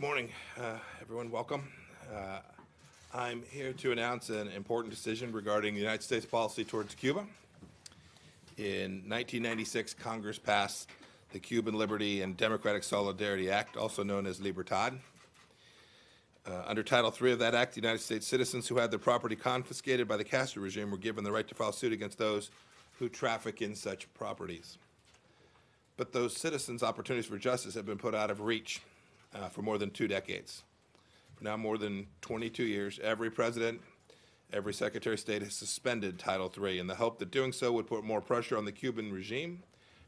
morning, uh, everyone. Welcome. Uh, I'm here to announce an important decision regarding the United States policy towards Cuba. In 1996, Congress passed the Cuban Liberty and Democratic Solidarity Act, also known as Libertad. Uh, under Title III of that act, United States citizens who had their property confiscated by the Castro regime were given the right to file suit against those who traffic in such properties. But those citizens' opportunities for justice have been put out of reach uh, for more than two decades. For now more than 22 years, every president, every Secretary of State has suspended Title III in the hope that doing so would put more pressure on the Cuban regime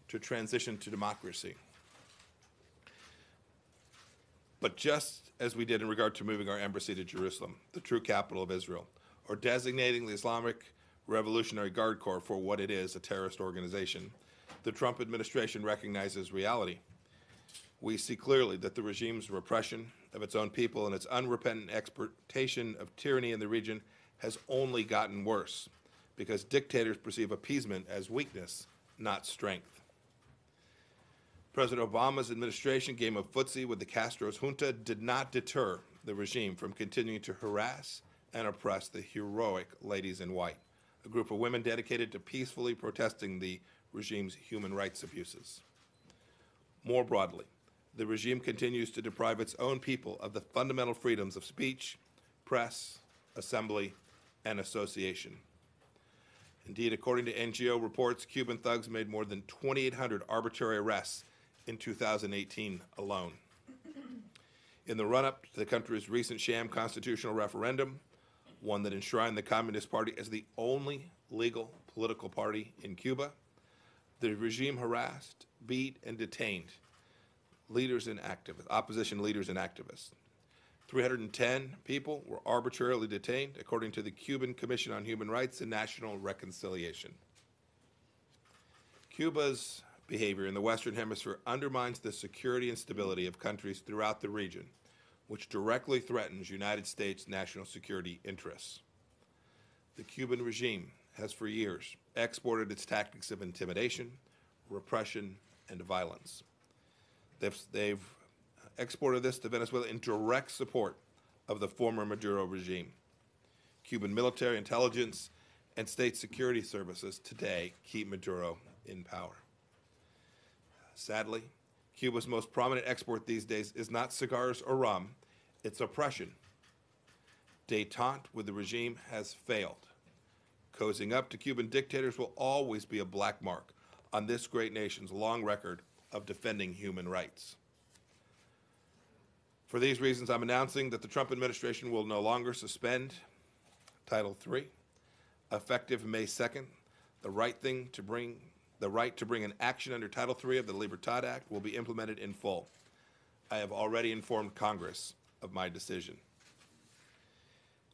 to transition to democracy. But just as we did in regard to moving our embassy to Jerusalem, the true capital of Israel, or designating the Islamic Revolutionary Guard Corps for what it is, a terrorist organization, the Trump administration recognizes reality we see clearly that the regime's repression of its own people and its unrepentant exportation of tyranny in the region has only gotten worse because dictators perceive appeasement as weakness, not strength. President Obama's administration game of footsie with the Castro's junta did not deter the regime from continuing to harass and oppress the heroic ladies in white, a group of women dedicated to peacefully protesting the regime's human rights abuses. More broadly, the regime continues to deprive its own people of the fundamental freedoms of speech, press, assembly, and association. Indeed, according to NGO reports, Cuban thugs made more than 2,800 arbitrary arrests in 2018 alone. In the run up to the country's recent sham constitutional referendum, one that enshrined the Communist Party as the only legal political party in Cuba, the regime harassed, beat, and detained leaders and activists, opposition leaders and activists. 310 people were arbitrarily detained, according to the Cuban Commission on Human Rights and National Reconciliation. Cuba's behavior in the Western Hemisphere undermines the security and stability of countries throughout the region, which directly threatens United States national security interests. The Cuban regime has for years exported its tactics of intimidation, repression, and violence. They've, they've exported this to Venezuela in direct support of the former Maduro regime. Cuban military intelligence and state security services today keep Maduro in power. Sadly, Cuba's most prominent export these days is not cigars or rum, it's oppression. Detente with the regime has failed. Cozying up to Cuban dictators will always be a black mark on this great nation's long record of defending human rights. For these reasons, I'm announcing that the Trump administration will no longer suspend Title III. Effective May 2nd, the right thing to bring the right to bring an action under Title III of the Libertad Act will be implemented in full. I have already informed Congress of my decision.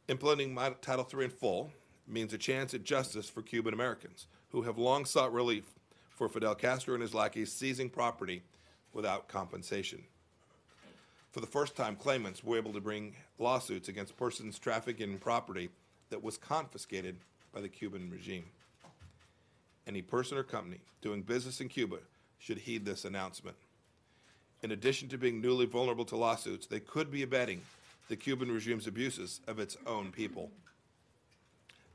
Implementing my Title III in full means a chance at justice for Cuban Americans who have long sought relief for Fidel Castro and his lackeys seizing property without compensation. For the first time, claimants were able to bring lawsuits against persons trafficking in property that was confiscated by the Cuban regime. Any person or company doing business in Cuba should heed this announcement. In addition to being newly vulnerable to lawsuits, they could be abetting the Cuban regime's abuses of its own people.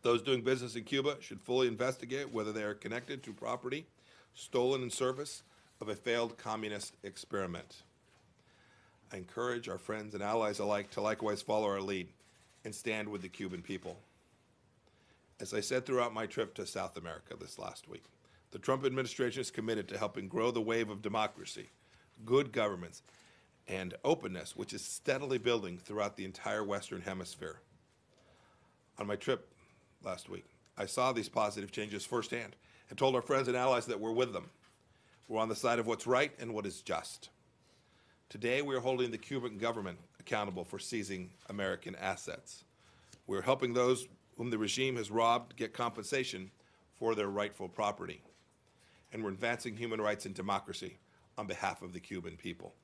Those doing business in Cuba should fully investigate whether they are connected to property stolen in service of a failed communist experiment. I encourage our friends and allies alike to likewise follow our lead and stand with the Cuban people. As I said throughout my trip to South America this last week, the Trump administration is committed to helping grow the wave of democracy, good governments, and openness, which is steadily building throughout the entire Western Hemisphere. On my trip last week, I saw these positive changes firsthand and told our friends and allies that we're with them. We're on the side of what's right and what is just. Today, we are holding the Cuban government accountable for seizing American assets. We're helping those whom the regime has robbed get compensation for their rightful property. And we're advancing human rights and democracy on behalf of the Cuban people.